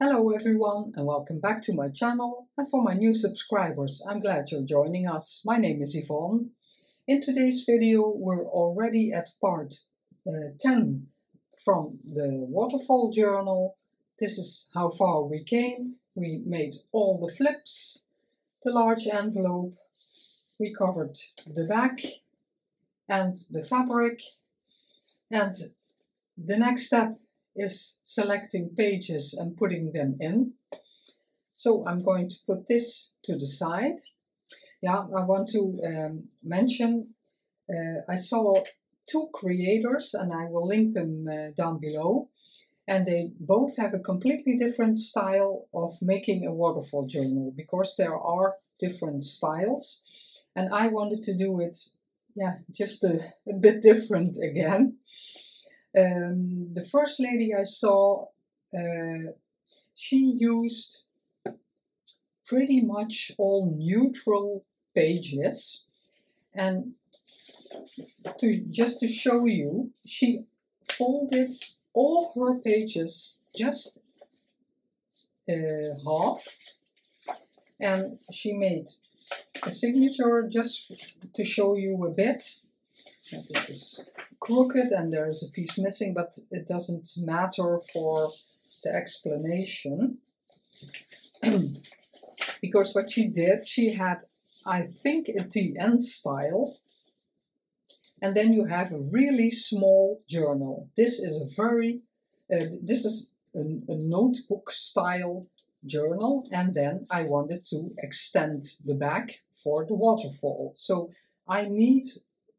Hello everyone and welcome back to my channel and for my new subscribers I'm glad you're joining us. My name is Yvonne. In today's video we're already at part uh, 10 from the waterfall journal. This is how far we came. We made all the flips, the large envelope, we covered the back and the fabric and the next step is selecting pages and putting them in. So I'm going to put this to the side. Yeah, I want to um, mention, uh, I saw two creators and I will link them uh, down below. And they both have a completely different style of making a waterfall journal because there are different styles. And I wanted to do it, yeah, just a, a bit different again. Um, the first lady I saw, uh, she used pretty much all neutral pages. And to just to show you she folded all her pages just uh, half. And she made a signature just to show you a bit. This is crooked and there is a piece missing, but it doesn't matter for the explanation. because what she did, she had, I think, a TN style, and then you have a really small journal. This is a very, uh, this is a, a notebook style journal, and then I wanted to extend the back for the waterfall. So I need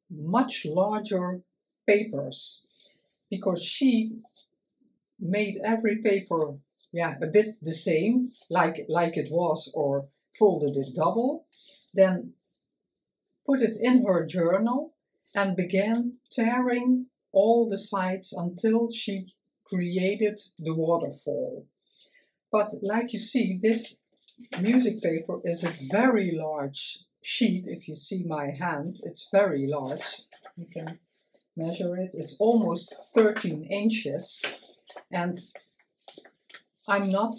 much larger papers because she made every paper yeah a bit the same like like it was or folded it double then put it in her journal and began tearing all the sides until she created the waterfall but like you see this music paper is a very large sheet, if you see my hand, it's very large. You can measure it. It's almost 13 inches. And I'm not,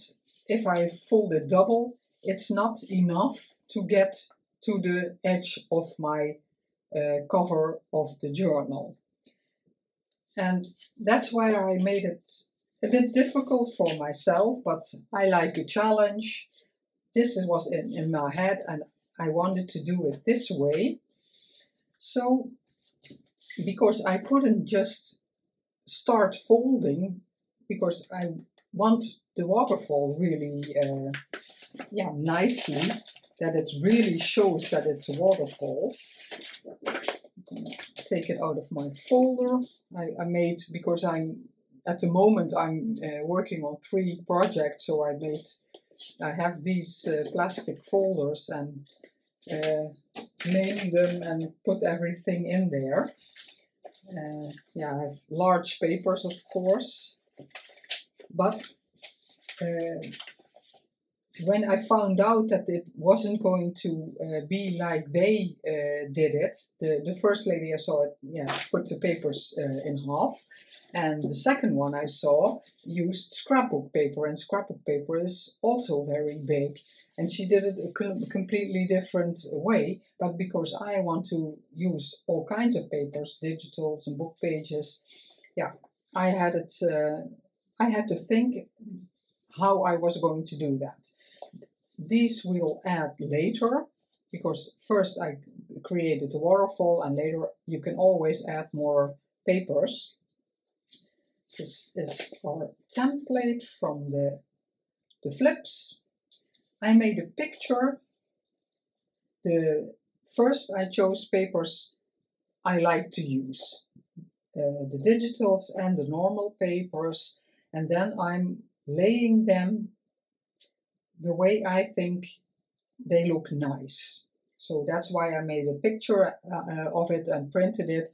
if I fold it double, it's not enough to get to the edge of my uh, cover of the journal. And that's why I made it a bit difficult for myself, but I like the challenge. This was in, in my head and I wanted to do it this way. So, because I couldn't just start folding, because I want the waterfall really, uh, yeah, nicely, that it really shows that it's a waterfall. Take it out of my folder. I, I made, because I'm, at the moment I'm uh, working on three projects, so I made I have these uh, plastic folders and uh, name them and put everything in there. Uh, yeah, I have large papers, of course, but uh, when I found out that it wasn't going to uh, be like they uh, did it, the, the first lady I saw it, yeah, put the papers uh, in half, and the second one I saw used scrapbook paper, and scrapbook paper is also very big. And she did it a completely different way, but because I want to use all kinds of papers, digitals and book pages, yeah, I had it. Uh, I had to think how I was going to do that. These we'll add later, because first I created the waterfall, and later you can always add more papers. This is our template from the, the flips. I made a picture. The First I chose papers I like to use. Uh, the digitals and the normal papers and then I'm laying them the way I think they look nice. So that's why I made a picture uh, uh of it and printed it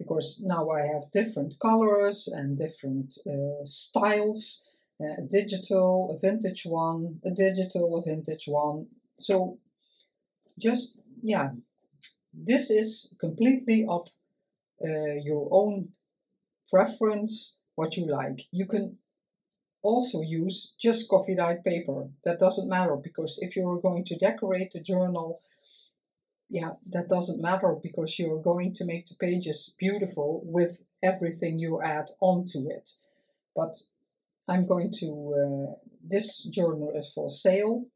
because now I have different colors and different uh, styles, uh, a digital, a vintage one, a digital, a vintage one. So just, yeah, this is completely of uh, your own preference, what you like. You can also use just coffee dyed paper. That doesn't matter because if you're going to decorate the journal, yeah, that doesn't matter because you're going to make the pages beautiful with everything you add onto it. But I'm going to, uh, this journal is for sale.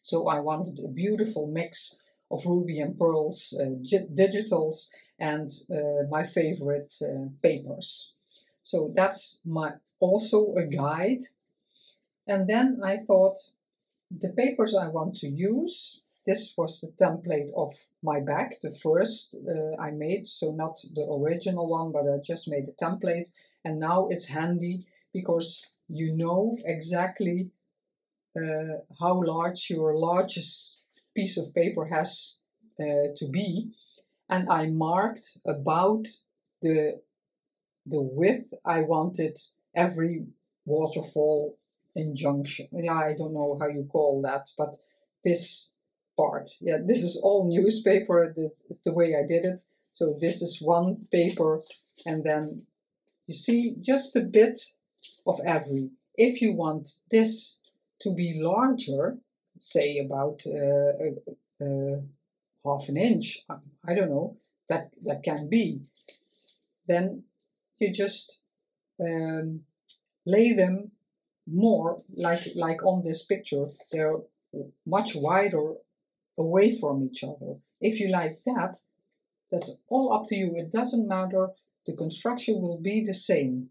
So I wanted a beautiful mix of ruby and pearls, uh, digitals, and uh, my favorite uh, papers. So that's my also a guide. And then I thought the papers I want to use, this was the template of my bag, the first uh, I made, so not the original one, but I just made a template. And now it's handy because you know exactly uh, how large your largest piece of paper has uh, to be. And I marked about the, the width I wanted every waterfall injunction. Yeah, I don't know how you call that, but this part. Yeah, this is all newspaper, the, the way I did it. So this is one paper and then you see just a bit of every. If you want this to be larger, say about uh, uh, uh, half an inch, I don't know, that, that can be, then you just um, lay them more like like on this picture they're much wider away from each other. If you like that that's all up to you. It doesn't matter. The construction will be the same.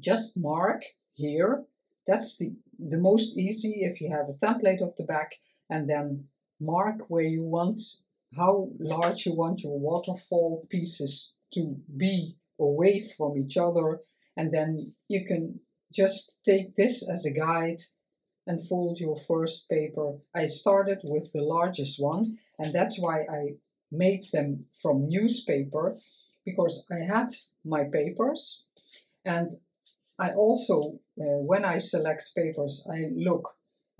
Just mark here. That's the the most easy if you have a template of the back and then mark where you want how large you want your waterfall pieces to be away from each other and then you can just take this as a guide and fold your first paper. I started with the largest one and that's why I made them from newspaper because I had my papers and I also, uh, when I select papers, I look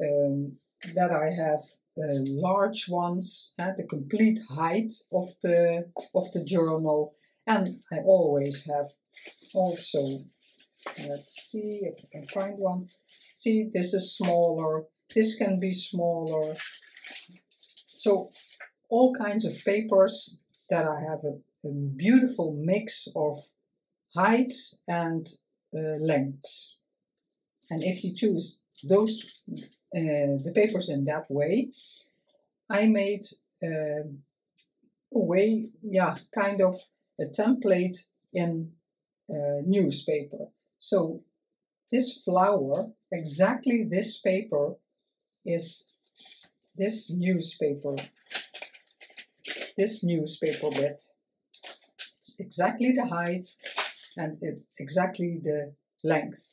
um, that I have uh, large ones, uh, the complete height of the of the journal, and I always have also Let's see if I can find one. See, this is smaller. This can be smaller. So all kinds of papers that I have a, a beautiful mix of heights and uh, lengths. And if you choose those, uh, the papers in that way, I made uh, a way, yeah, kind of a template in uh, newspaper. So this flower, exactly this paper is this newspaper, this newspaper bit. It's exactly the height and it, exactly the length.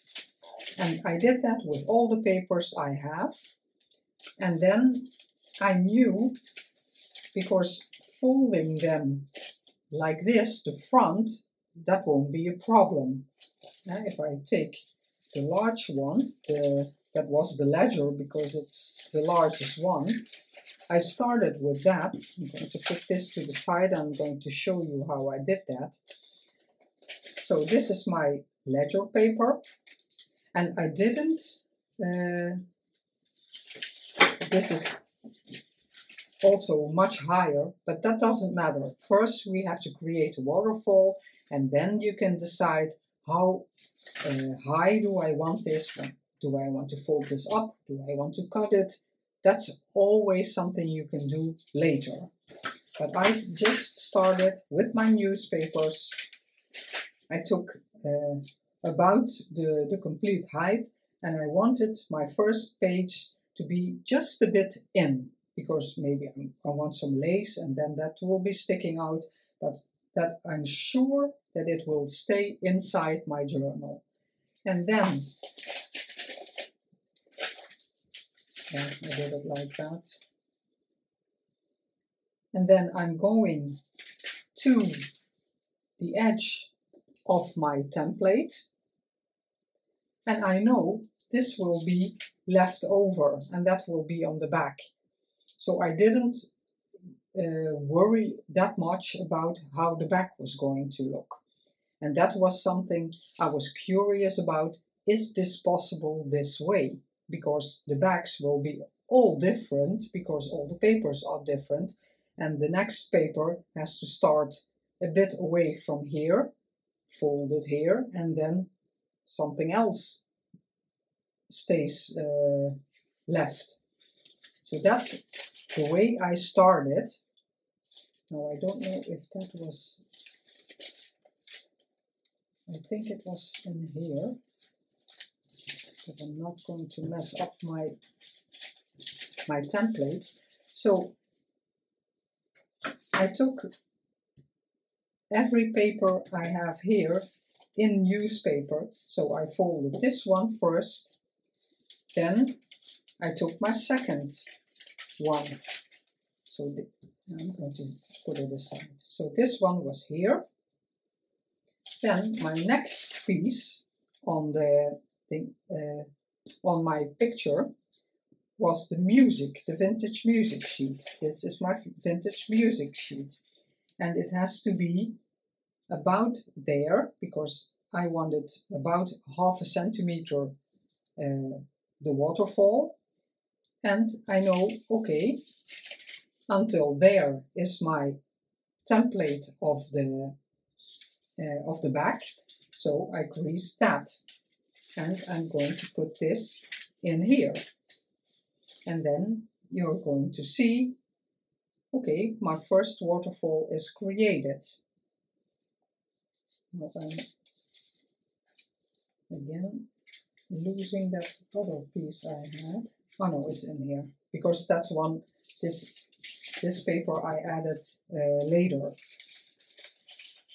And I did that with all the papers I have. And then I knew, because folding them like this, the front, that won't be a problem. Now if I take the large one, the, that was the ledger because it's the largest one, I started with that. I'm going to put this to the side. I'm going to show you how I did that. So this is my ledger paper and I didn't, uh, this is also much higher, but that doesn't matter. First we have to create a waterfall and then you can decide how uh, high do I want this one? Do I want to fold this up? Do I want to cut it? That's always something you can do later. But I just started with my newspapers. I took uh, about the, the complete height and I wanted my first page to be just a bit in because maybe I want some lace and then that will be sticking out but that I'm sure that it will stay inside my journal. And then, yeah, I did it like that. And then I'm going to the edge of my template. And I know this will be left over and that will be on the back. So I didn't uh, worry that much about how the back was going to look. And that was something I was curious about. is this possible this way? Because the backs will be all different because all the papers are different and the next paper has to start a bit away from here, fold it here and then something else stays uh, left. So that's the way I started. Now I don't know if that was, I think it was in here, but I'm not going to mess up my my templates. So I took every paper I have here in newspaper. So I folded this one first, then I took my second one. So the, I'm going to put it aside. So this one was here. Then my next piece on the thing, uh, on my picture was the music, the vintage music sheet. This is my vintage music sheet. And it has to be about there because I wanted about half a centimeter uh, the waterfall and I know okay until there is my template of the uh, of the back. So I crease that and I'm going to put this in here. And then you're going to see okay my first waterfall is created. But I'm again losing that other piece I had. Oh no, it's in here because that's one. This this paper I added uh, later,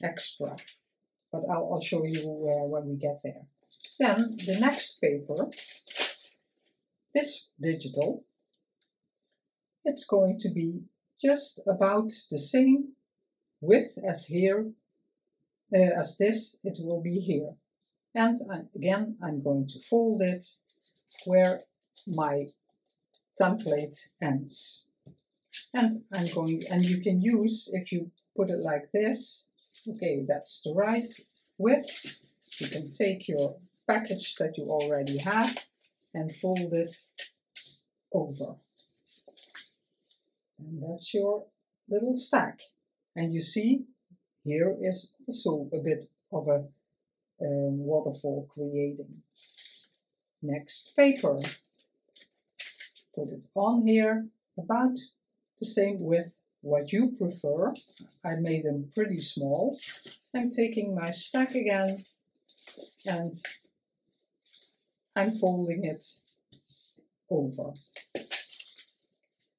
extra, but I'll, I'll show you uh, when we get there. Then the next paper, this digital, it's going to be just about the same width as here uh, as this, it will be here. And I, again, I'm going to fold it where my template ends. And I'm going, and you can use, if you put it like this, okay, that's the right width. You can take your package that you already have and fold it over. And that's your little stack. And you see here is also a bit of a um, waterfall creating. Next paper. Put it on here, about the same width what you prefer. I made them pretty small. I'm taking my stack again and I'm folding it over.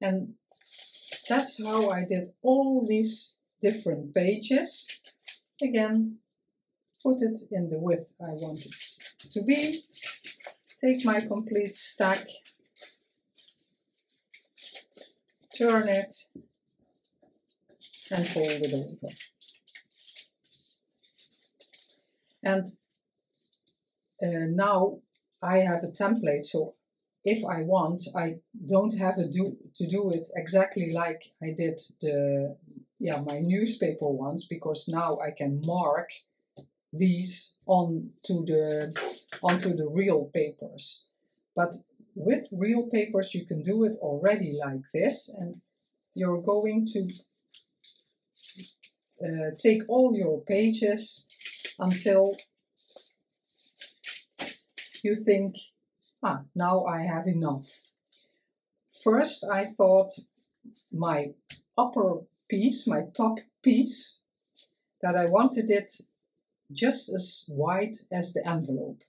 And that's how I did all these different pages. Again, put it in the width I want it to be. Take my complete stack, turn it, and fold it over. And uh, now I have a template, so if I want, I don't have to do, to do it exactly like I did the yeah my newspaper ones because now I can mark these onto the onto the real papers. But with real papers you can do it already like this and you're going to uh, take all your pages until you think, ah, now I have enough. First I thought my upper piece, my top piece, that I wanted it just as wide as the envelope.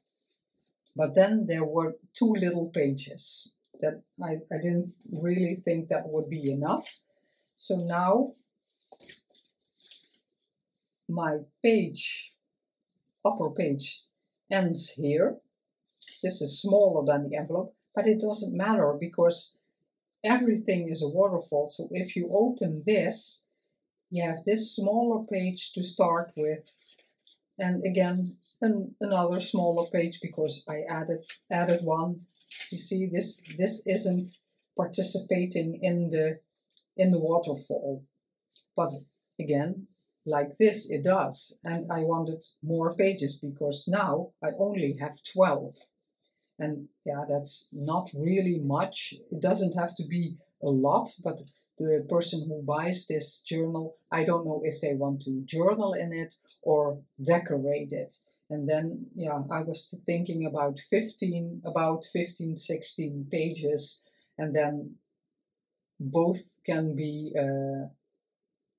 But then there were two little pages that I, I didn't really think that would be enough. So now my page, upper page, ends here. This is smaller than the envelope, but it doesn't matter because everything is a waterfall. So if you open this, you have this smaller page to start with. And again, an, another smaller page because I added added one. You see, this this isn't participating in the in the waterfall. But again, like this it does. And I wanted more pages because now I only have 12. And yeah, that's not really much. It doesn't have to be a lot, but the person who buys this journal, I don't know if they want to journal in it or decorate it. And then, yeah, I was thinking about 15, about 15, 16 pages, and then both can be uh,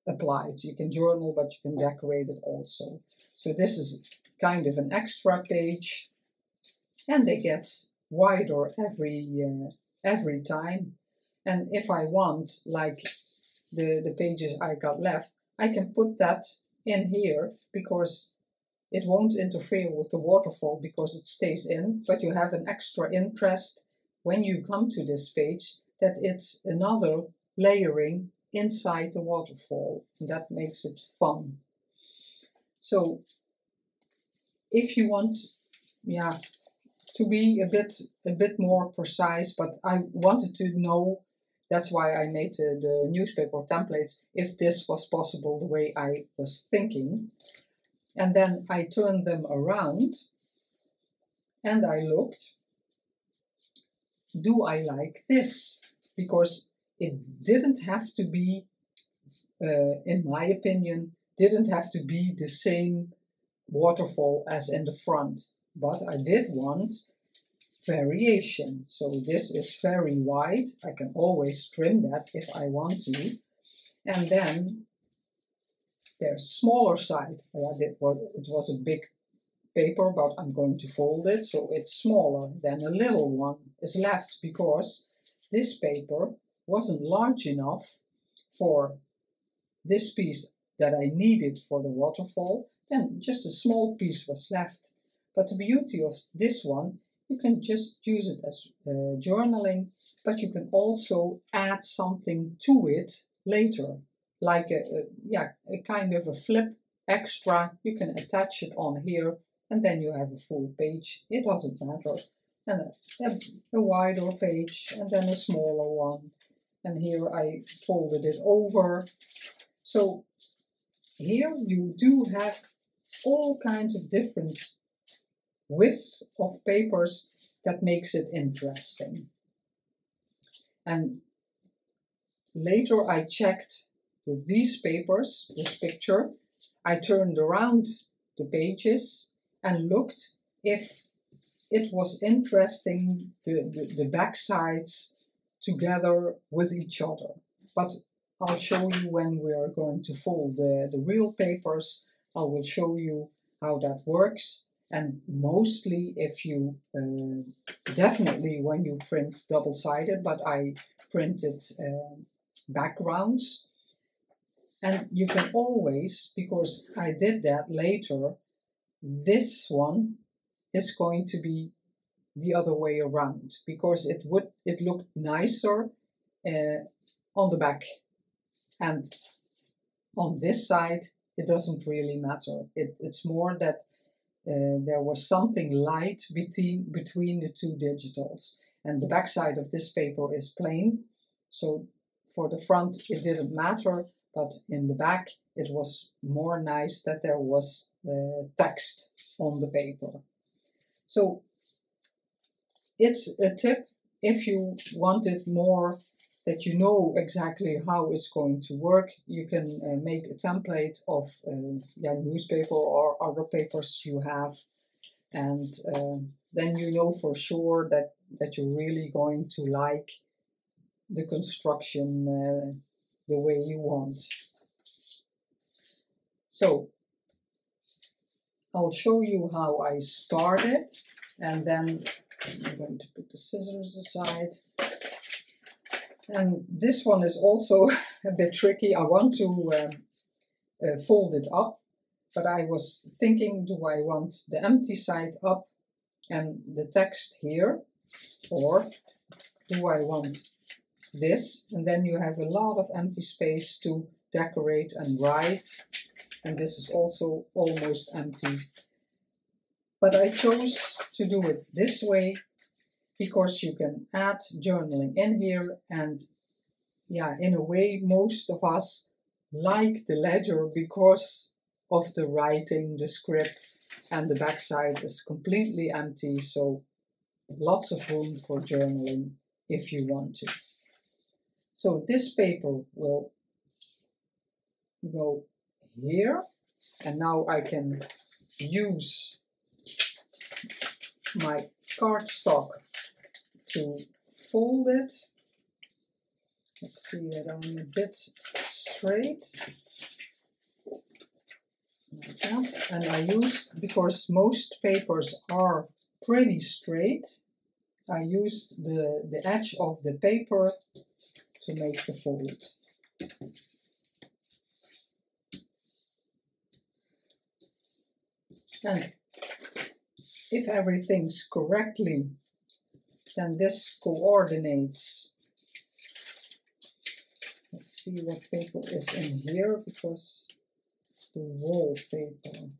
applied. You can journal, but you can decorate it also. So this is kind of an extra page, and they get wider every uh, every time. And if I want, like the, the pages I got left, I can put that in here because it won't interfere with the waterfall because it stays in, but you have an extra interest when you come to this page that it's another layering inside the waterfall. And that makes it fun. So if you want, yeah, to be a bit a bit more precise, but I wanted to know that's why I made the, the newspaper templates if this was possible the way I was thinking. And then I turned them around and I looked, do I like this? Because it didn't have to be, uh, in my opinion, didn't have to be the same waterfall as in the front. But I did want variation. So this is very wide. I can always trim that if I want to. And then there's smaller side. it, was, it was a big paper, but I'm going to fold it so it's smaller. Then a little one is left because this paper wasn't large enough for this piece that I needed for the waterfall. Then just a small piece was left. But the beauty of this one, you can just use it as uh, journaling, but you can also add something to it later like a, a, yeah a kind of a flip extra. You can attach it on here and then you have a full page. It doesn't matter and a, a, a wider page and then a smaller one. And here I folded it over. So here you do have all kinds of different widths of papers that makes it interesting. And later I checked with these papers, this picture, I turned around the pages and looked if it was interesting the, the, the back sides together with each other. But I'll show you when we are going to fold the, the real papers. I will show you how that works. And mostly if you, uh, definitely when you print double-sided, but I printed uh, backgrounds and you can always, because I did that later, this one is going to be the other way around because it would it looked nicer uh, on the back. And on this side it doesn't really matter. It, it's more that uh, there was something light between between the two digitals. And the back side of this paper is plain. So for the front it didn't matter but in the back it was more nice that there was uh, text on the paper. So it's a tip if you want it more that you know exactly how it's going to work, you can uh, make a template of uh, yeah, newspaper or other papers you have and uh, then you know for sure that, that you're really going to like the construction uh, the way you want. So I'll show you how I started and then I'm going to put the scissors aside. And this one is also a bit tricky. I want to um, uh, fold it up, but I was thinking, do I want the empty side up and the text here, or do I want this, and then you have a lot of empty space to decorate and write, and this is also almost empty. But I chose to do it this way because you can add journaling in here and yeah, in a way most of us like the ledger because of the writing, the script, and the backside is completely empty, so lots of room for journaling if you want to. So this paper will go here, and now I can use my cardstock to fold it. Let's see that I'm a bit straight. Like that. And I use, because most papers are pretty straight, I used the, the edge of the paper to make the fold. And if everything's correctly, then this coordinates. Let's see what paper is in here because the wallpaper.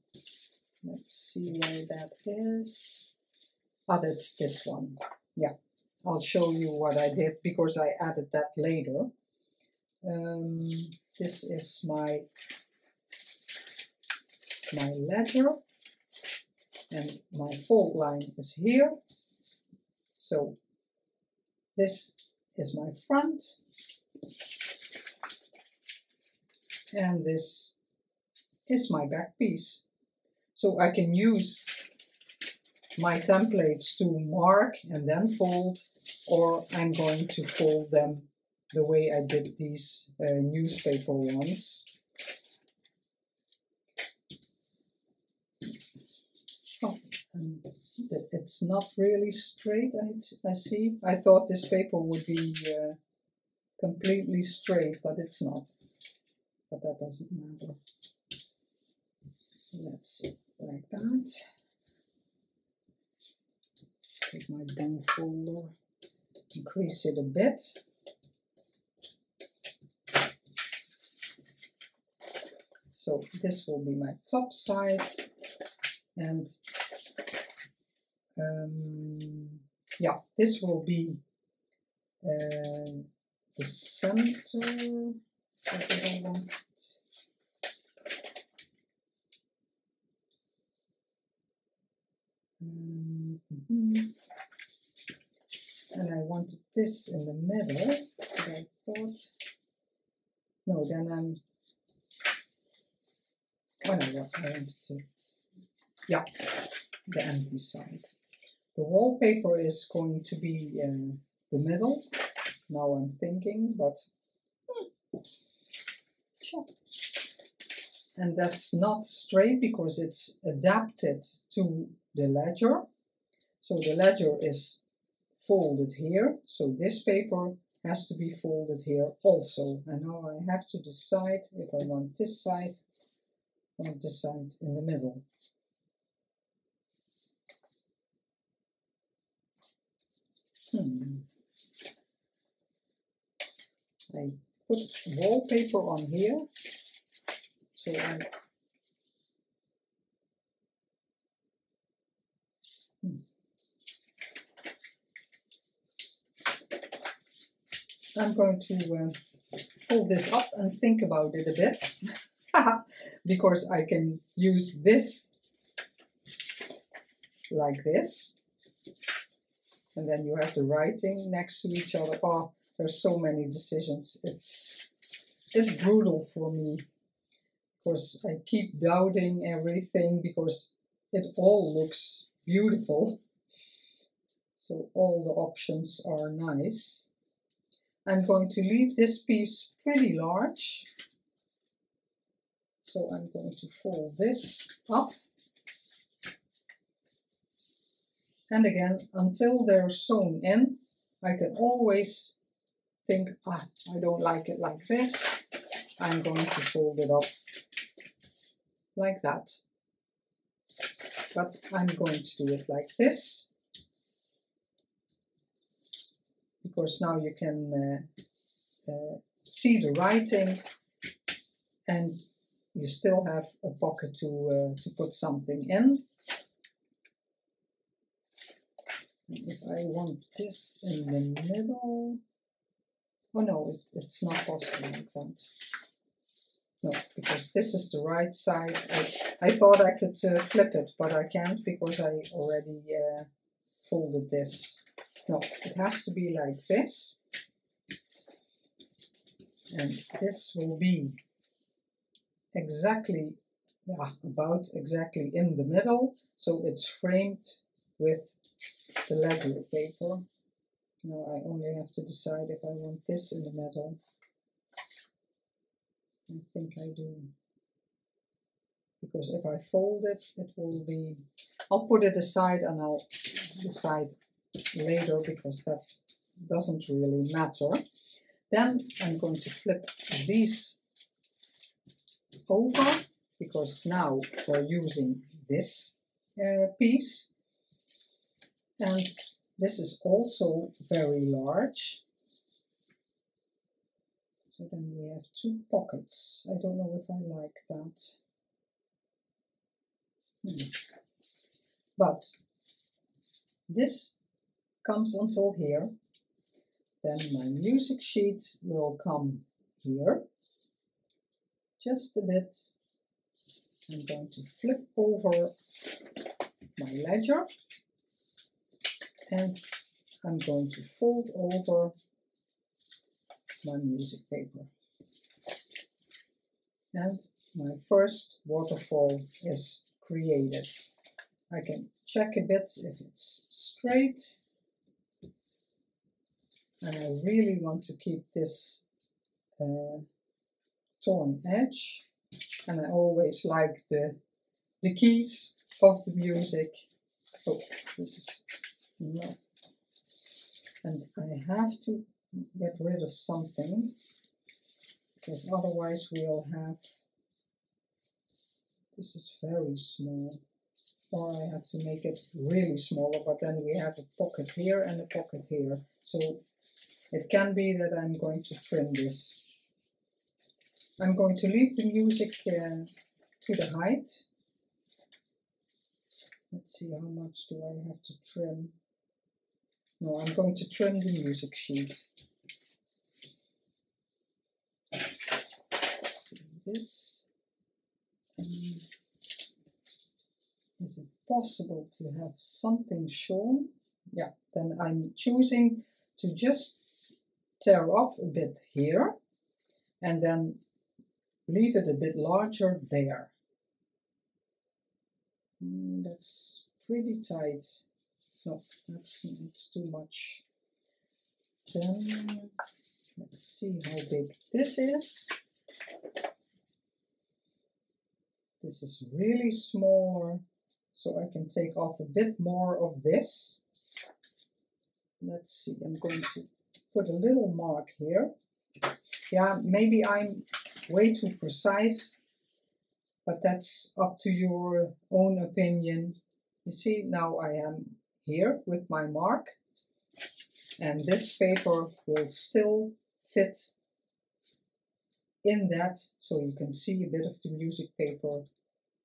Let's see where that is. Ah, that's this one. Yeah, I'll show you what I did because I added that later. Um, this is my my ledger and my fold line is here. So this is my front and this is my back piece. So I can use my templates to mark and then fold or I'm going to fold them the way I did these uh, newspaper ones. and it's not really straight I, I see. I thought this paper would be uh, completely straight, but it's not. But that doesn't matter. Let's like that. Take my bone folder, increase it a bit. So this will be my top side and um, yeah, this will be uh, the center. Did I want mm -hmm. And I wanted this in the middle, but I thought. No, then I'm. Oh no, what I wanted to. Yeah, the empty side. The wallpaper is going to be in the middle. Now I'm thinking, but and that's not straight because it's adapted to the ledger. So the ledger is folded here. So this paper has to be folded here also. And now I have to decide if I want this side or this side in the middle. Hmm. I put wallpaper on here. So I I'm going to uh, fold this up and think about it a bit because I can use this like this and then you have the writing next to each other. Oh, there's so many decisions. It's it's brutal for me because I keep doubting everything because it all looks beautiful. So all the options are nice. I'm going to leave this piece pretty large. So I'm going to fold this up And again, until they're sewn in, I can always think, ah, I don't like it like this. I'm going to fold it up like that. But I'm going to do it like this. Because now you can uh, uh, see the writing and you still have a pocket to, uh, to put something in. if I want this in the middle, oh no, it, it's not possible like that. no, because this is the right side. I, I thought I could uh, flip it, but I can't because I already uh, folded this. No, it has to be like this. And this will be exactly, yeah, about exactly in the middle. So it's framed with the ledger paper. Now I only have to decide if I want this in the middle. I think I do. Because if I fold it, it will be, I'll put it aside and I'll decide later because that doesn't really matter. Then I'm going to flip these over because now we're using this uh, piece and this is also very large so then we have two pockets. I don't know if I like that. Hmm. But this comes until here. Then my music sheet will come here. Just a bit. I'm going to flip over my ledger and I'm going to fold over my music paper. And my first waterfall is created. I can check a bit if it's straight. And I really want to keep this uh, torn edge. And I always like the, the keys of the music. Oh, this is not. And I have to get rid of something because otherwise we'll have this is very small or I have to make it really smaller but then we have a pocket here and a pocket here so it can be that I'm going to trim this I'm going to leave the music uh, to the height let's see how much do I have to trim no, I'm going to trim the music sheet. This. Um, is it possible to have something shown? Yeah, then I'm choosing to just tear off a bit here and then leave it a bit larger there. Mm, that's pretty tight no, that's, that's too much. Then let's see how big this is. This is really smaller, so I can take off a bit more of this. Let's see, I'm going to put a little mark here. Yeah, maybe I'm way too precise, but that's up to your own opinion. You see, now I am here with my mark and this paper will still fit in that so you can see a bit of the music paper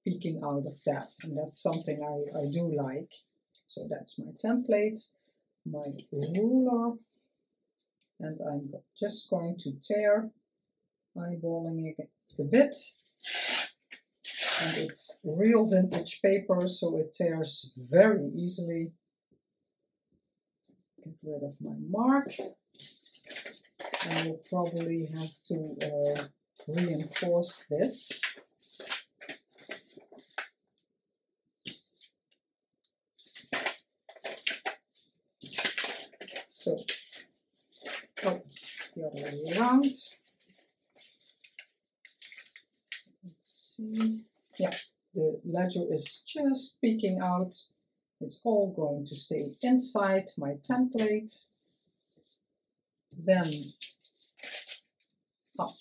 peeking out of that and that's something I, I do like so that's my template my ruler and I'm just going to tear eyeballing it a bit and it's real vintage paper so it tears very easily get rid of my mark. I will probably have to uh, reinforce this. So, oh, the other way around. Let's see. Yeah, the ledger is just peeking out it's all going to stay inside my template. Then up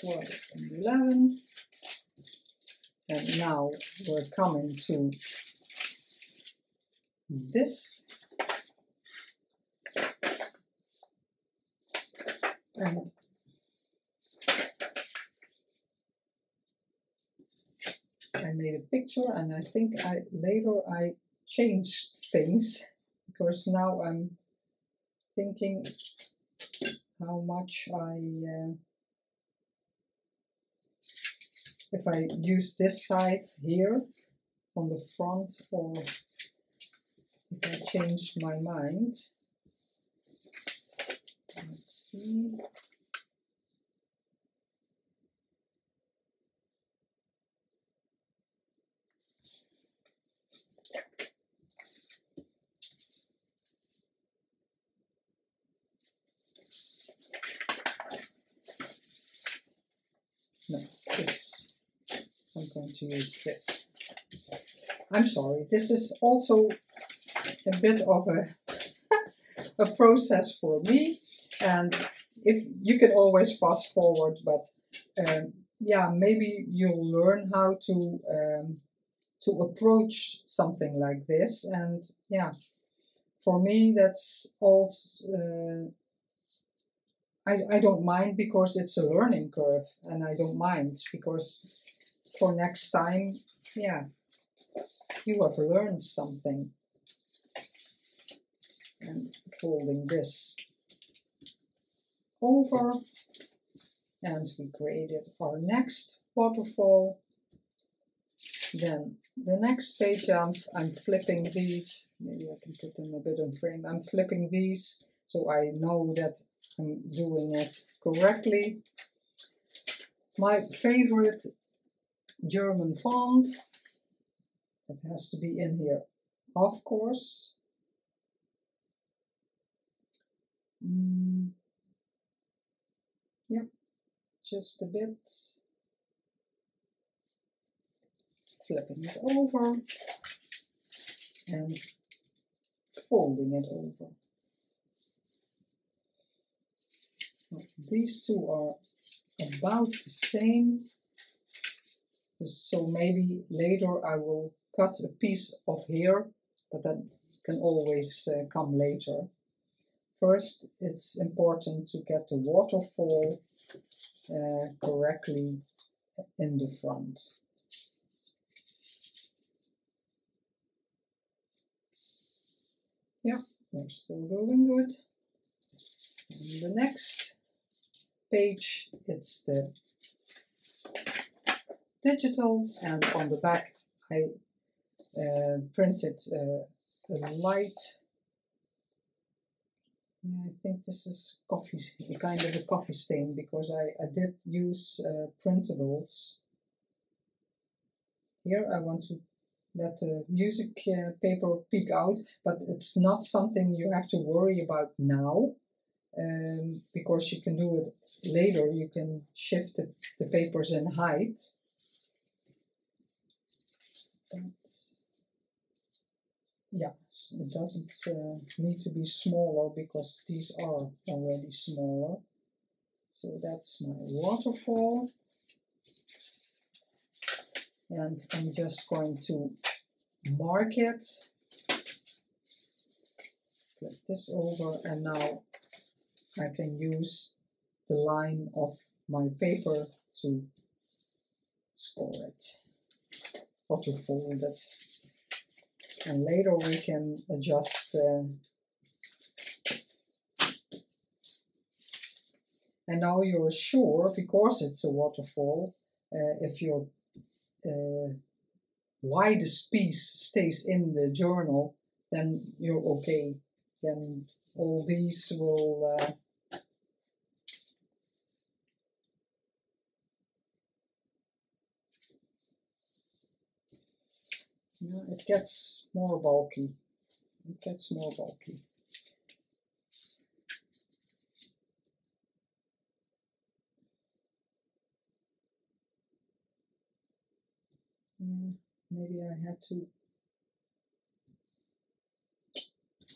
12 and 11. And now we're coming to this. I made a picture and I think I later I changed things because now I'm thinking how much I uh, if I use this side here on the front or if I change my mind. No, this. I'm going to use this. I'm sorry, this is also a bit of a, a process for me. And if you can always fast forward, but um, yeah, maybe you'll learn how to um, to approach something like this. And yeah, for me, that's also uh, I, I don't mind because it's a learning curve and I don't mind because for next time, yeah, you have learned something. And folding this over and we created our next waterfall. Then the next page I'm, I'm flipping these, maybe I can put them a bit on frame, I'm flipping these so I know that I'm doing it correctly. My favorite German font, it has to be in here, of course. Mm. Just a bit. Flipping it over and folding it over. These two are about the same. So maybe later I will cut a piece of here, but that can always uh, come later. First, it's important to get the waterfall uh, correctly in the front. Yeah, we're still going good. And the next page, it's the digital and on the back I uh, printed uh, a light yeah, I think this is coffee, kind of a coffee stain because I, I did use uh, printables. Here I want to let the music uh, paper peek out, but it's not something you have to worry about now um, because you can do it later. You can shift the, the papers in height. But yeah, it doesn't uh, need to be smaller because these are already smaller. So that's my waterfall. And I'm just going to mark it. Flip this over and now I can use the line of my paper to score it or to fold it and later we can adjust uh, and now you're sure because it's a waterfall uh, if your uh, widest piece stays in the journal then you're okay. Then all these will Yeah, it gets more bulky. It gets more bulky. Yeah, maybe I had to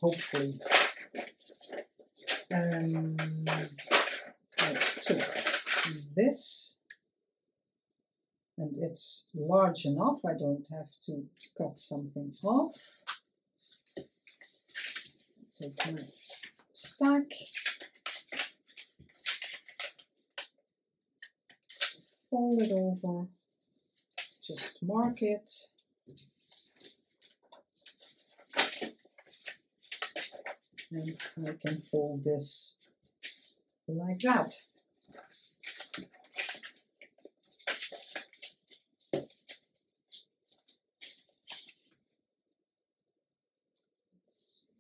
hopefully um right, so this and it's large enough, I don't have to cut something off. Take my stack. Fold it over, just mark it. And I can fold this like that.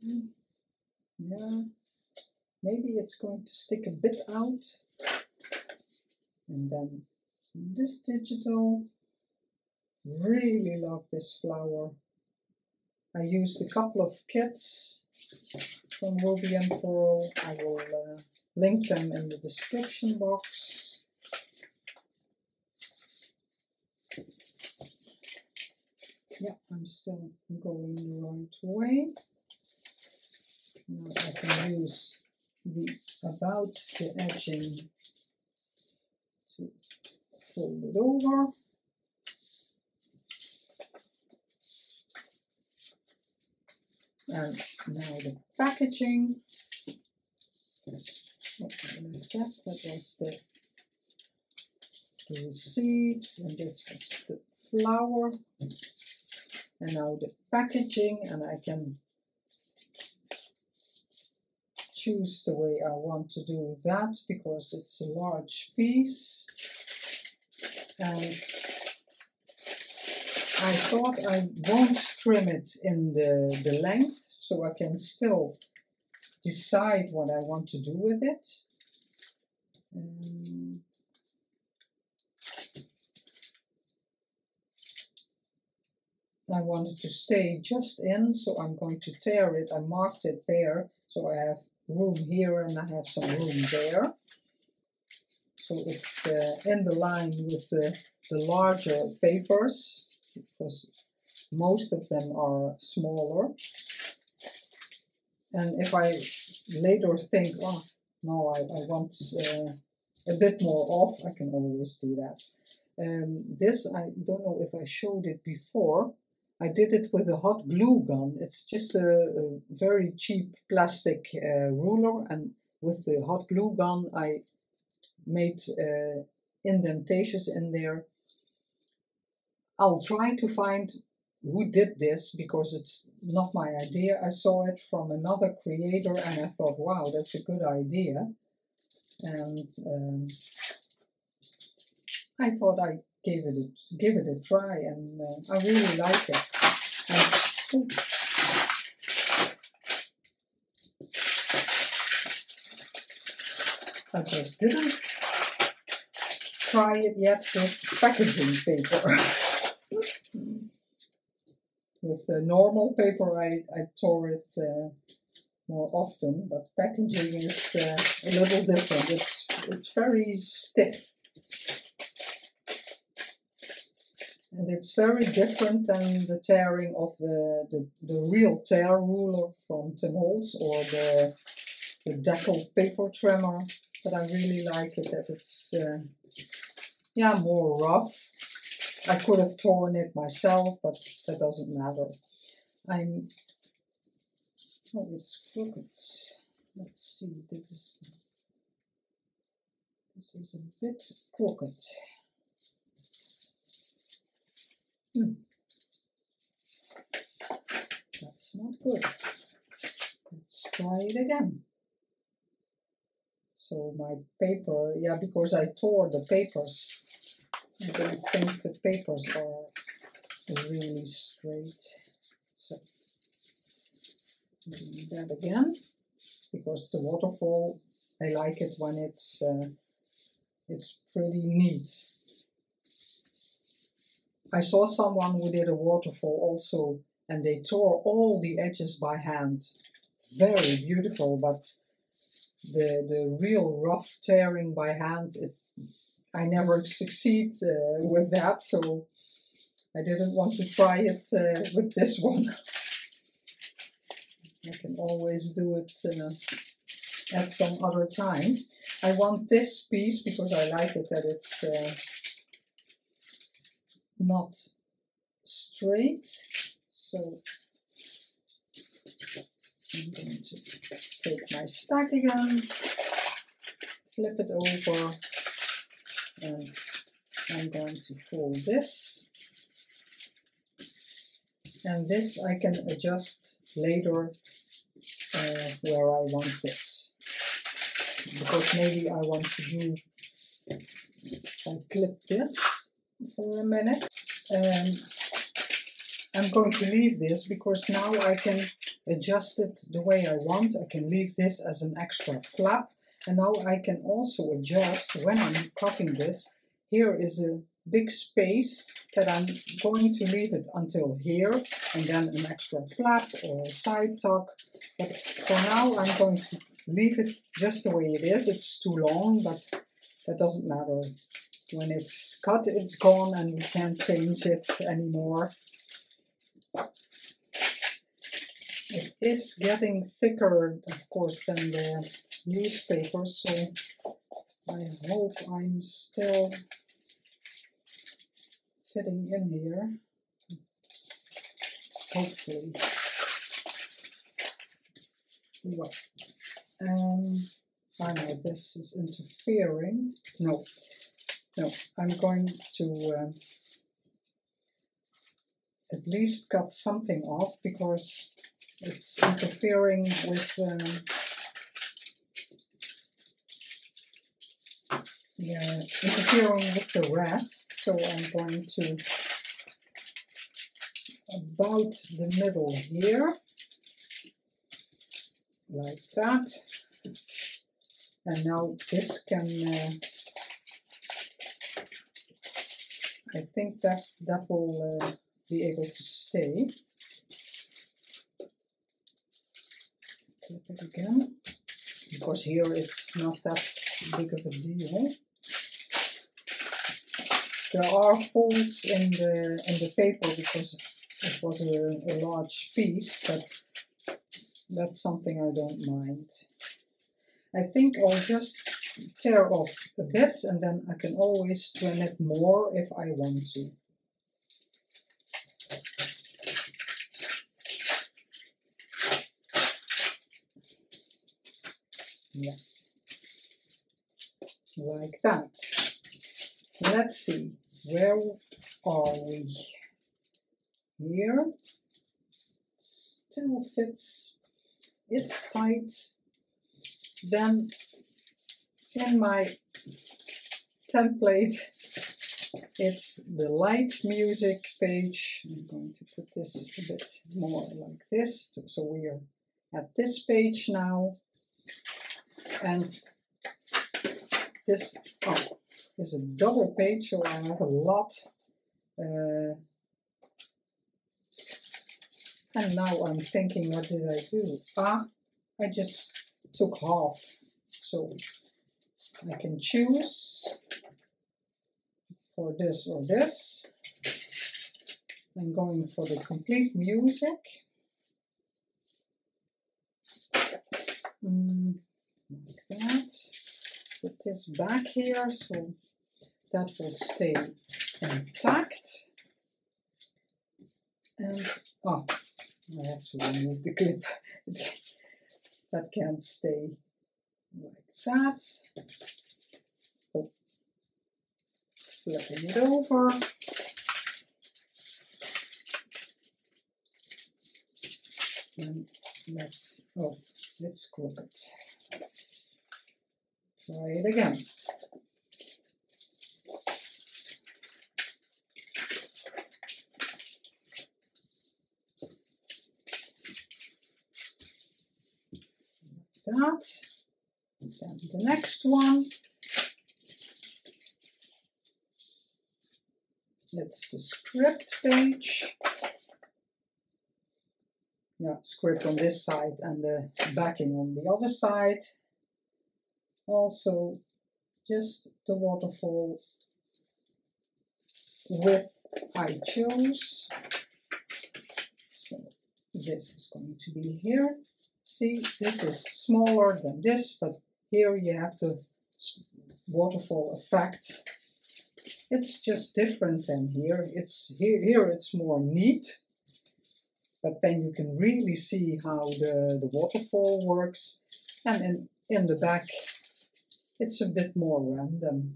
Yeah, maybe it's going to stick a bit out. And then this digital. Really love this flower. I used a couple of kits from Ruby and Pearl. I will uh, link them in the description box. Yeah, I'm still going the right way. Now I can use the about the edging to fold it over. And now the packaging. Oh, that, that was the, the receipt, and this was the flower. And now the packaging, and I can choose the way I want to do that because it's a large piece. And I thought I won't trim it in the, the length so I can still decide what I want to do with it. Um, I wanted to stay just in, so I'm going to tear it. I marked it there, so I have room here and I have some room there. So it's uh, in the line with the, the larger papers because most of them are smaller. And if I later think, oh, no, I, I want uh, a bit more off, I can always do that. Um, this, I don't know if I showed it before. I did it with a hot glue gun. It's just a, a very cheap plastic uh, ruler and with the hot glue gun I made uh, indentations in there I'll try to find who did this because it's not my idea. I saw it from another creator and I thought, wow, that's a good idea. And um, I thought I gave it a, give it a try and uh, I really like it. And, I just didn't try it yet with packaging paper. With the normal paper, I, I tore it uh, more often, but packaging is uh, a little different. It's, it's very stiff. And it's very different than the tearing of the, the, the real tear ruler from Tim Holtz or the, the Deckle paper trimmer. But I really like it that it's, uh, yeah, more rough I could have torn it myself, but that doesn't matter. I'm, oh, it's crooked. Let's see, this is, this is a bit crooked. Hmm. That's not good. Let's try it again. So my paper, yeah, because I tore the papers I don't think the papers are really straight. So that again because the waterfall I like it when it's uh, it's pretty neat. I saw someone who did a waterfall also and they tore all the edges by hand. Very beautiful, but the the real rough tearing by hand it I never succeed uh, with that, so I didn't want to try it uh, with this one. I can always do it uh, at some other time. I want this piece because I like it that it's uh, not straight. So I'm going to take my stack again, flip it over and I'm going to fold this. And this I can adjust later uh, where I want this. Because maybe I want to do I clip this for a minute and I'm going to leave this because now I can adjust it the way I want. I can leave this as an extra flap. And now I can also adjust when I'm cutting this. Here is a big space that I'm going to leave it until here and then an extra flap or a side tuck. But for now I'm going to leave it just the way it is. It's too long, but that doesn't matter. When it's cut, it's gone and we can't change it anymore. It is getting thicker, of course, than the newspaper, so I hope I'm still fitting in here. Hopefully. Well, um, I know this is interfering. No, no, I'm going to uh, at least cut something off because it's interfering with um, yeah, interfering with the rest. So I'm going to about the middle here, like that. And now this can, uh, I think that's, that will uh, be able to stay. Clip it again, because here it's not that big of a deal. There are folds in the in the paper because it was a, a large piece, but that's something I don't mind. I think I'll just tear off a bit and then I can always trim it more if I want to. Yeah. Like that. Let's see, where are we? Here. Still fits. It's tight. Then in my template it's the light music page. I'm going to put this a bit more like this so we are at this page now and this oh, is a double page so I have a lot uh, and now I'm thinking what did I do ah I just took half so I can choose for this or this. I'm going for the complete music. Mm, like that. Put this back here so that will stay intact. And oh I have to remove the clip. That can't stay like that. Oh. Flipping it over. And let's, oh, let's crook it. Try it again. that. Then the next one. It's the script page. Yeah, script on this side and the backing on the other side. Also, just the waterfall with I chose. So this is going to be here. See, this is smaller than this, but here you have the waterfall effect. It's just different than here. It's here, here it's more neat, but then you can really see how the, the waterfall works. And in, in the back, it's a bit more random.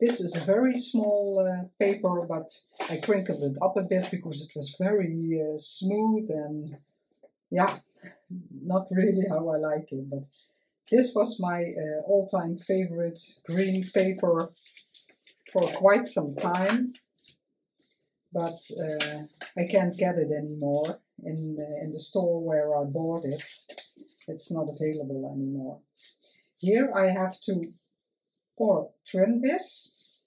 This is a very small uh, paper, but I crinkled it up a bit because it was very uh, smooth and yeah, not really how I like it. But this was my uh, all-time favorite green paper for quite some time. But uh, I can't get it anymore. in the, in the store where I bought it. It's not available anymore. Here I have to or trim this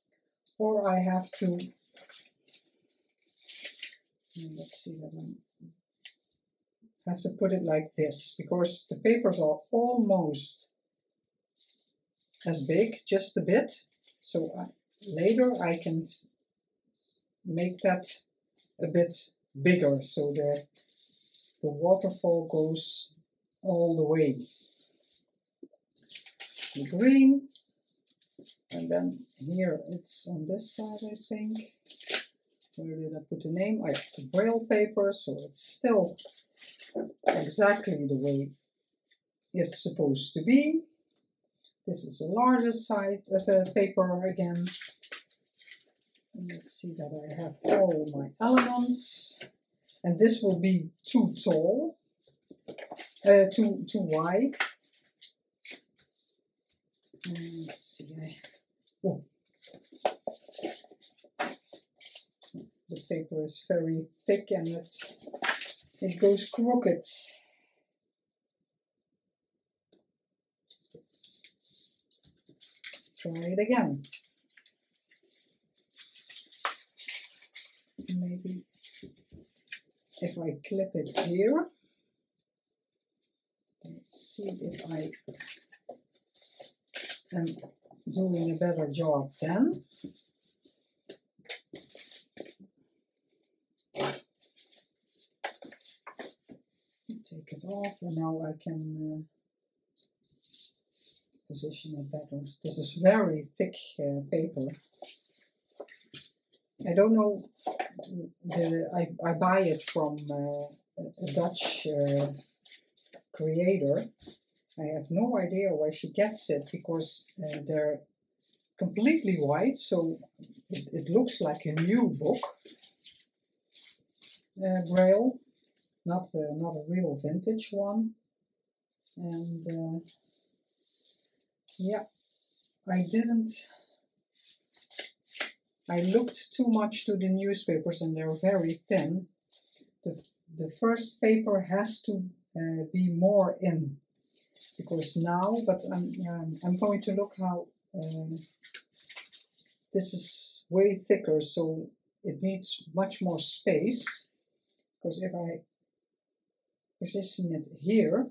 or I have to let's see that one I have to put it like this because the papers are almost as big, just a bit. So I, later I can make that a bit bigger so the, the waterfall goes all the way. The green, and then here it's on this side I think. Where did I put the name? I have the braille paper, so it's still exactly the way it's supposed to be. This is the largest side of the paper again. Let's see that I have all my elements. And this will be too tall, uh, too, too wide. Let's see, oh. The paper is very thick and it, it goes crooked. Try it again. Maybe if I clip it here, let's see if I am doing a better job then. And now I can uh, position it better. This is very thick uh, paper. I don't know, the, I, I buy it from uh, a Dutch uh, creator. I have no idea where she gets it because uh, they're completely white, so it, it, looks like a new book. Uh, Braille, not a, not a real vintage one. And uh, yeah, I didn't. I looked too much to the newspapers and they're very thin. The, the first paper has to uh, be more in because now, but I'm, yeah, I'm going to look how um, this is way thicker so it needs much more space because if I position it here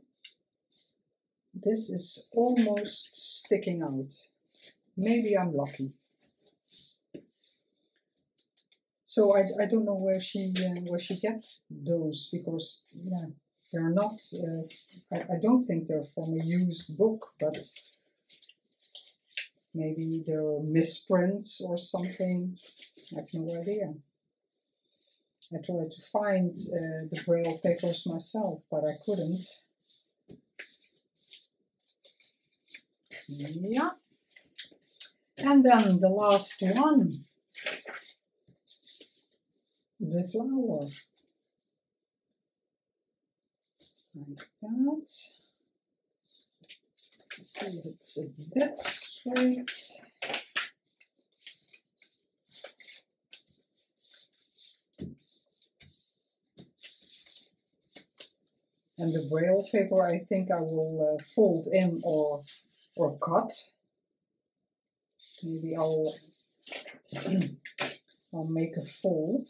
this is almost sticking out. Maybe I'm lucky. So I, I don't know where she uh, where she gets those because yeah they're not uh, I, I don't think they're from a used book but maybe they're misprints or something I have no idea. I tried to find uh, the braille papers myself but I couldn't Yeah. And then the last one, the flower. Like that. Let's see if it's a bit straight. And the braille paper I think I will uh, fold in or or cut. Maybe I'll I'll make a fold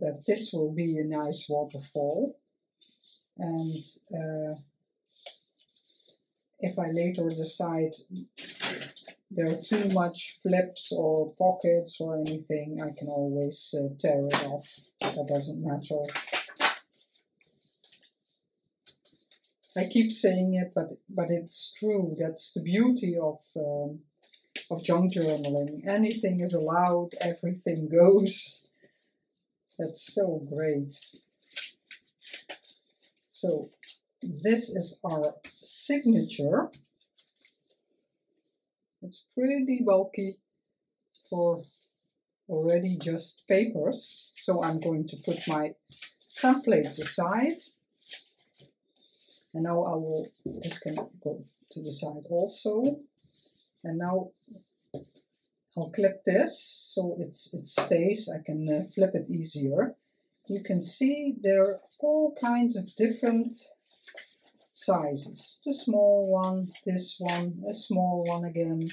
that this will be a nice waterfall. And uh, if I later decide there are too much flips or pockets or anything I can always uh, tear it off. That doesn't matter I keep saying it, but but it's true. That's the beauty of um, of junk journaling. Anything is allowed. Everything goes. That's so great. So this is our signature. It's pretty bulky for already just papers. So I'm going to put my templates aside and now I will, this can go to the side also. And now I'll clip this so it's, it stays, I can uh, flip it easier. you can see there are all kinds of different sizes. The small one, this one, a small one again,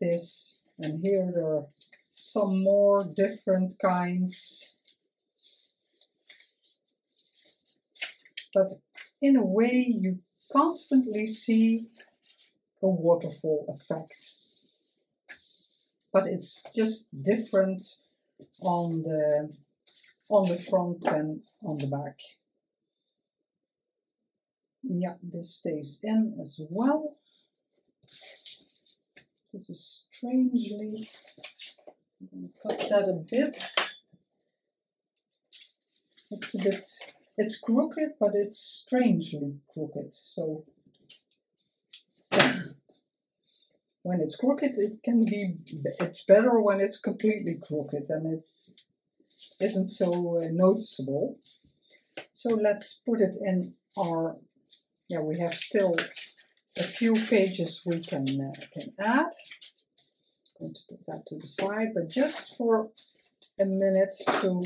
this, and here there are some more different kinds. But in a way you constantly see a waterfall effect. But it's just different on the on the front than on the back. Yeah, this stays in as well. This is strangely, I'm going to cut that a bit. It's a bit, it's crooked, but it's strangely crooked. So when it's crooked, it can be, it's better when it's completely crooked and it's isn't so uh, noticeable. So let's put it in our, yeah, we have still a few pages we can, uh, can add. I'm going to put that to the side, but just for a minute to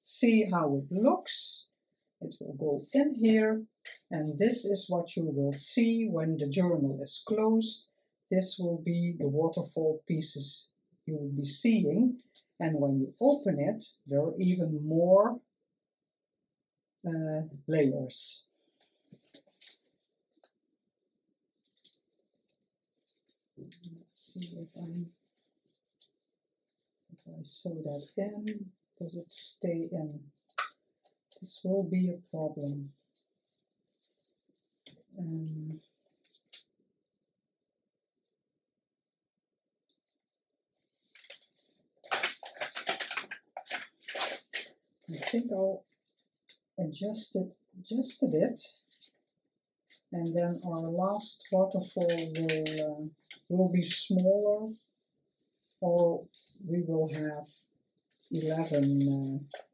see how it looks. It will go in here, and this is what you will see when the journal is closed. This will be the waterfall pieces you will be seeing. And when you open it, there are even more uh, layers. Let's see if I if I sew that in. Does it stay in? This will be a problem. Um, I think I'll adjust it just a bit and then our last waterfall will, uh, will be smaller or we will have 11 uh,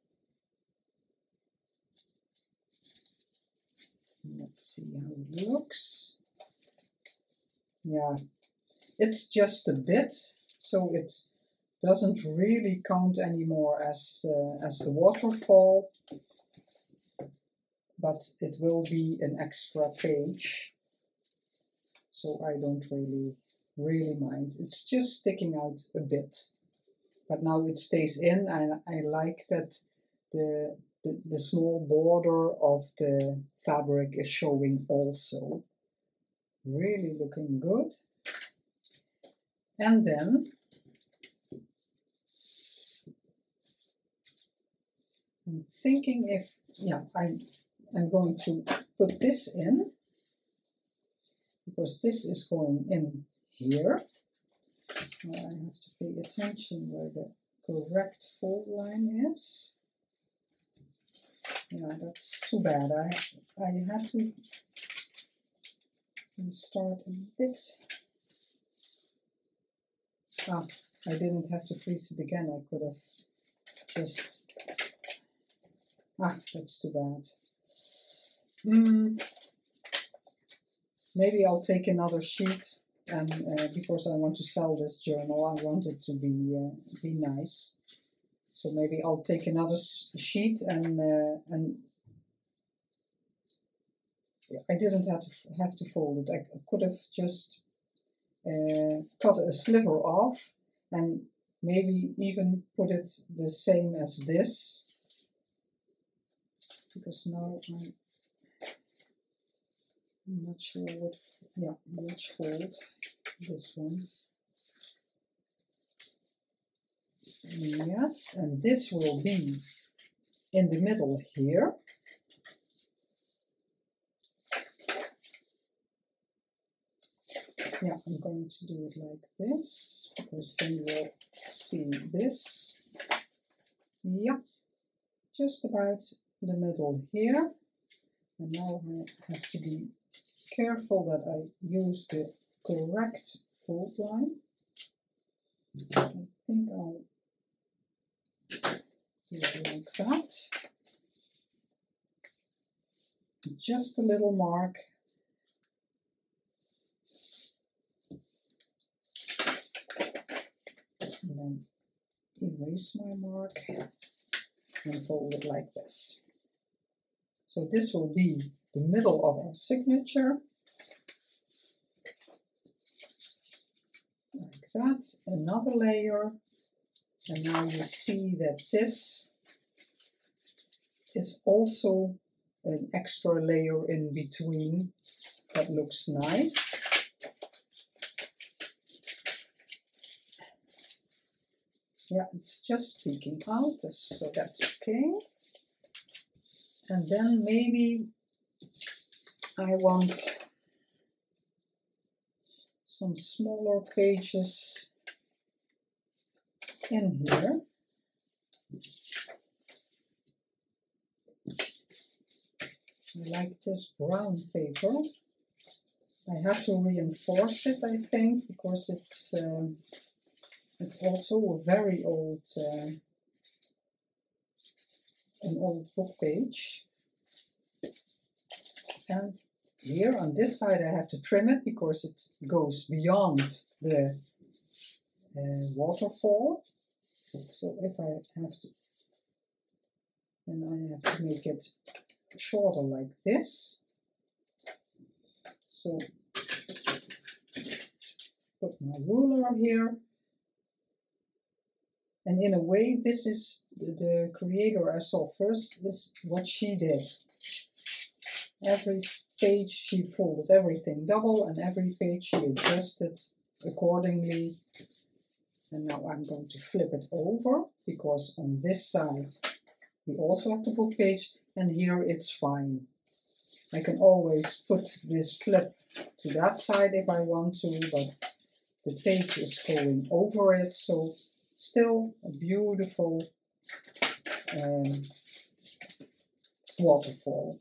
let's see how it looks. Yeah it's just a bit so it doesn't really count anymore as uh, as the waterfall but it will be an extra page. So I don't really really mind. It's just sticking out a bit but now it stays in and I like that the, the, the small border of the fabric is showing also really looking good and then I'm thinking if, yeah, I, I'm going to put this in because this is going in here. I have to pay attention where the correct fold line is. Yeah, that's too bad. I, I had to start a bit. Ah, I didn't have to freeze it again. I could have just Ah, that's too bad. Mm, maybe I'll take another sheet and uh, because I want to sell this journal, I want it to be uh, be nice. So maybe I'll take another sheet and uh, and I didn't have to have to fold it. I could have just uh, cut a sliver off and maybe even put it the same as this because now I'm, not sure what, yeah, which fold, this one. Yes, and this will be in the middle here. Yeah, I'm going to do it like this, because then you will see this. Yeah, just about the middle here. And now I have to be careful that I use the correct fold line. I think I'll like that. Just a little mark. And then erase my mark. and fold it like this. So this will be the middle of our signature. Like that, another layer. And now you see that this is also an extra layer in between that looks nice. Yeah, it's just peeking out, so that's okay. And then maybe I want some smaller pages in here. I like this brown paper. I have to reinforce it, I think, because it's um, it's also a very old uh, an old book page. And here on this side I have to trim it because it goes beyond the uh, waterfall. So if I have to, then I have to make it shorter like this. So put my ruler here. And in a way, this is the creator I saw first, is what she did. Every page she folded everything double and every page she adjusted accordingly. And now I'm going to flip it over because on this side we also have the book page and here it's fine. I can always put this flip to that side if I want to, but the page is going over it, so still a beautiful um, waterfall.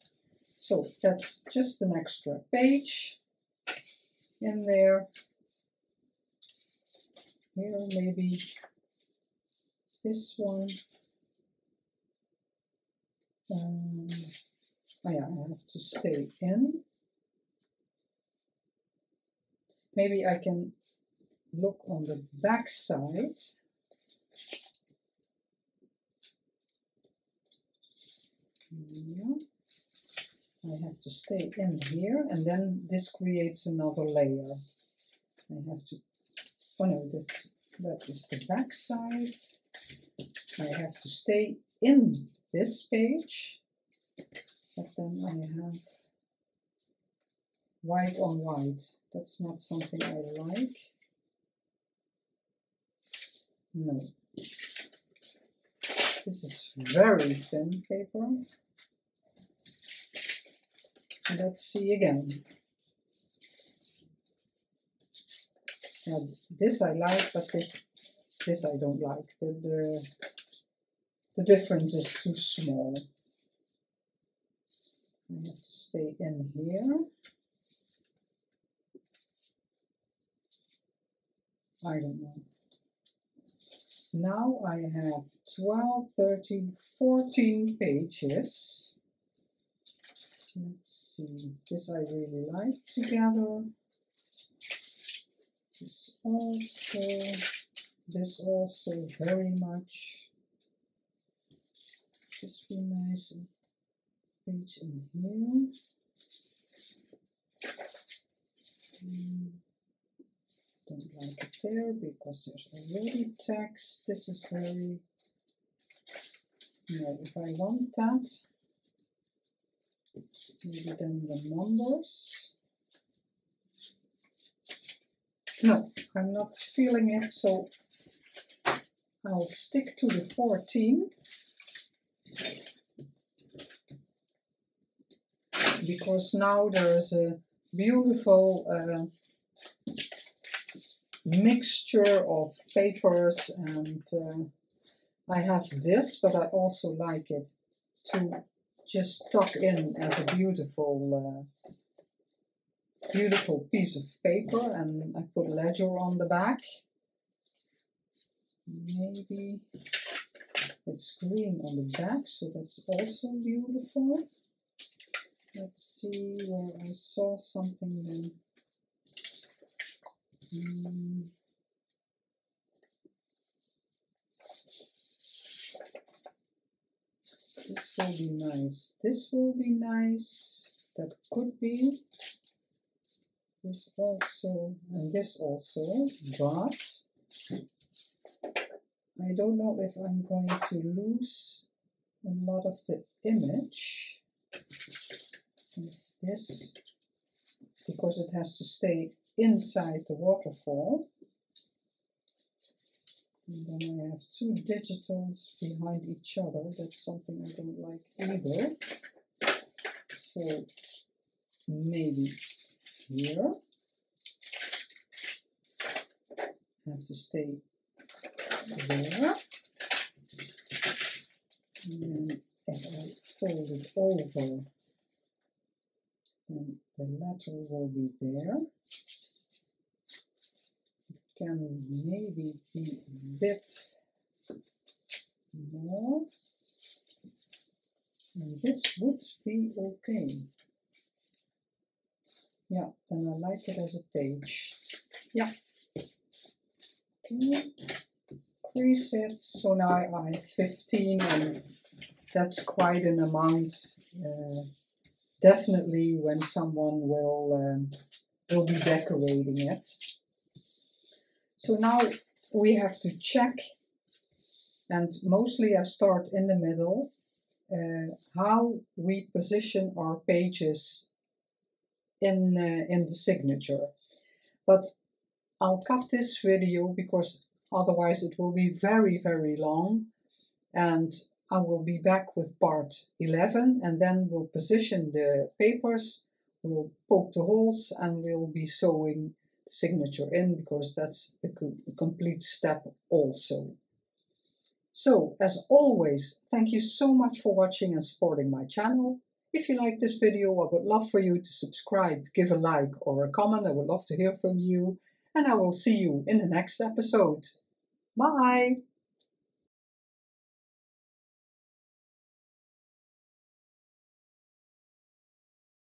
So that's just an extra page in there. Here maybe this one. Um, oh yeah, I have to stay in. Maybe I can look on the back side. Yeah. I have to stay in here and then this creates another layer. I have to, oh no, this, that is the back side. I have to stay in this page, but then I have white on white. That's not something I like. No. This is very thin paper. Let's see again. Now, this I like, but this this I don't like. The, the, the difference is too small. I have to stay in here. I don't know. Now I have 12, 13, 14 pages. Let's see, this I really like together. This also, this also very much. Just be nice and page in here. Mm, don't like it there because there's already text. This is very, no, if I want that, maybe then the numbers. No, I'm not feeling it, so I'll stick to the 14. Because now there's a beautiful uh, mixture of papers and uh, I have this, but I also like it to just tuck in as a beautiful uh, beautiful piece of paper and I put ledger on the back. Maybe it's green on the back, so that's also beautiful. Let's see where I saw something then. Mm. This will be nice. This will be nice. That could be. This also, and this also, but I don't know if I'm going to lose a lot of the image of this because it has to stay inside the waterfall. And then I have two digitals behind each other. That's something I don't like either. So maybe here. Have to stay there. And if I fold it over, then the letter will be there. It can maybe be a bit more. And this would be okay. Yeah, then I like it as a page. Yeah. Okay. Presets. So now I have 15 and that's quite an amount. Uh, definitely when someone will um, will be decorating it. So now we have to check and mostly I start in the middle uh, how we position our pages in, uh, in the signature. But I'll cut this video because otherwise it will be very, very long. And I will be back with part 11 and then we'll position the papers, we'll poke the holes and we'll be sewing the signature in because that's a, co a complete step also. So, as always, thank you so much for watching and supporting my channel. If you like this video, I would love for you to subscribe, give a like or a comment. I would love to hear from you. And I will see you in the next episode. Bye!